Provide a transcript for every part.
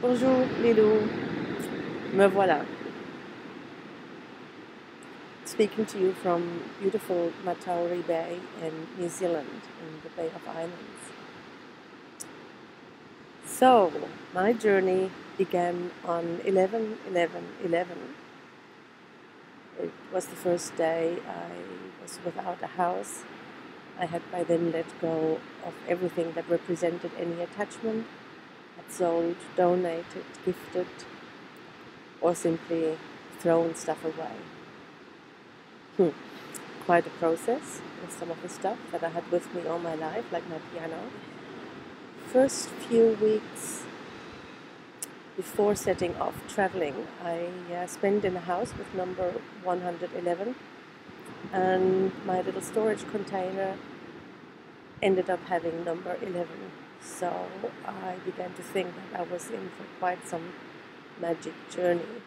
Bonjour Lilou, me voilà. Speaking to you from beautiful Matauri Bay in New Zealand, in the Bay of Islands. So, my journey began on 11 11 11. It was the first day I was without a house. I had by then let go of everything that represented any attachment sold, donated, gifted, or simply thrown stuff away. Hmm. Quite a process with some of the stuff that I had with me all my life, like my piano. First few weeks before setting off traveling, I uh, spent in a house with number 111, and my little storage container ended up having number 11 so I began to think that I was in for quite some magic journey.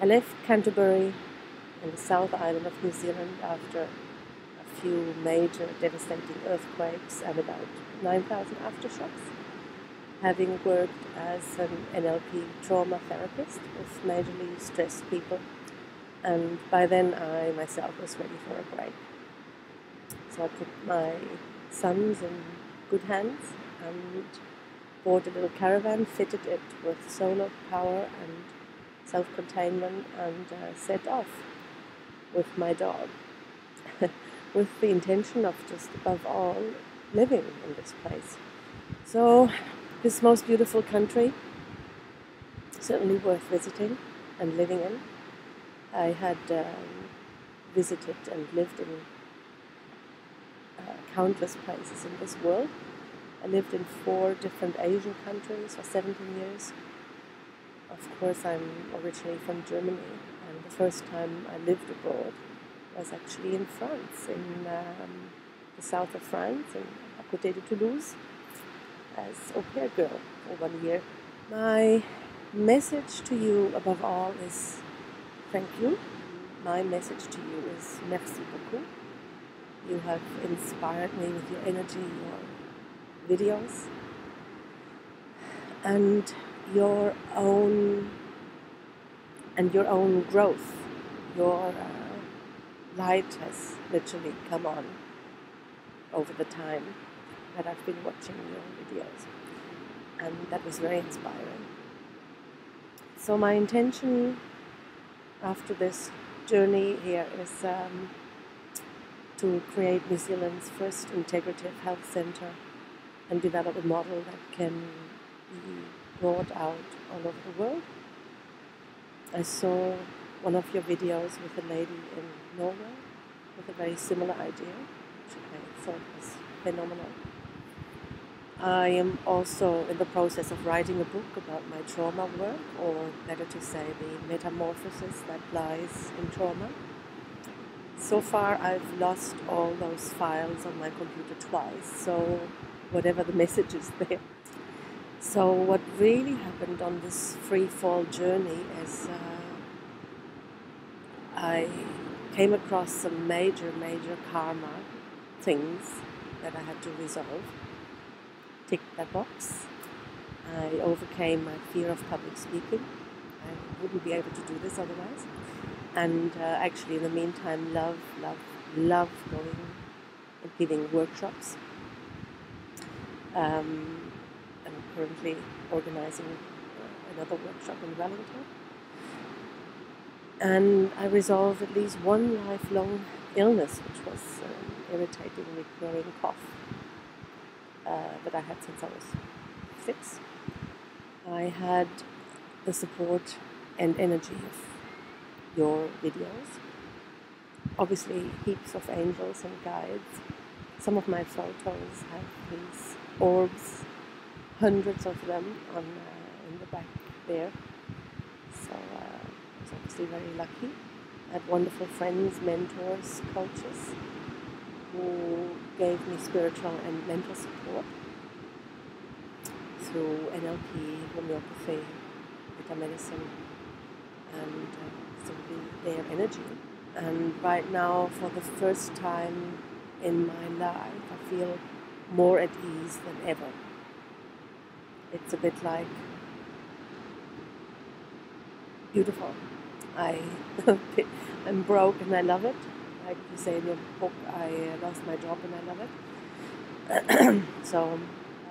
I left Canterbury in the South Island of New Zealand after a few major devastating earthquakes and about 9,000 aftershocks, having worked as an NLP trauma therapist with majorly stressed people. And by then, I myself was ready for a break. So I put my sons in good hands and bought a little caravan, fitted it with solar power and self containment, and uh, set off with my dog with the intention of just above all living in this place. So, this most beautiful country, certainly worth visiting and living in. I had um, visited and lived in uh, countless places in this world I lived in four different Asian countries for 17 years. Of course, I'm originally from Germany, and the first time I lived abroad was actually in France, in um, the south of France, in à côté de Toulouse, as au pair girl for one year. My message to you above all is thank you. My message to you is merci beaucoup. You have inspired me with your energy, your videos and your own and your own growth. Your uh, light has literally come on over the time that I've been watching your videos and that was very inspiring. So my intention after this journey here is um, to create New Zealand's first integrative health center and develop a model that can be brought out all over the world. I saw one of your videos with a lady in Norway with a very similar idea, which I thought was phenomenal. I am also in the process of writing a book about my trauma work, or better to say, the metamorphosis that lies in trauma. So far, I've lost all those files on my computer twice, so whatever the message is there. So, what really happened on this free fall journey is uh, I came across some major, major karma things that I had to resolve. Tick that box. I overcame my fear of public speaking. I wouldn't be able to do this otherwise. And uh, actually, in the meantime, love, love, love going and giving workshops um, I'm currently organizing uh, another workshop in Wellington. And I resolved at least one lifelong illness, which was an irritating, recurring cough uh, that I had since I was six. I had the support and energy of your videos. Obviously, heaps of angels and guides. Some of my photos have these orbs, hundreds of them on uh, in the back there. So uh, I was obviously very lucky. I had wonderful friends, mentors, coaches who gave me spiritual and mental support through NLP, homeopathy, medicine, and uh, simply their energy. And right now, for the first time in my life, I feel more at ease than ever. It's a bit like beautiful. I I'm broke and I love it. Like you say in your book, I uh, lost my job and I love it. so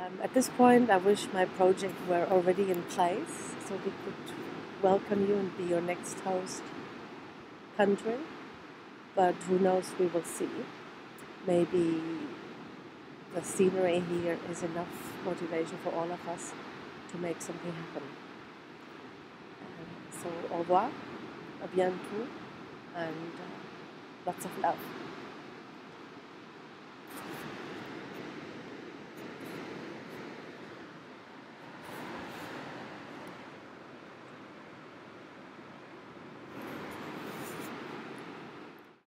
um, at this point, I wish my project were already in place, so we could welcome you and be your next host country. But who knows, we will see. Maybe the scenery here is enough motivation for all of us to make something happen. So, au revoir, à bientôt, and uh, lots of love.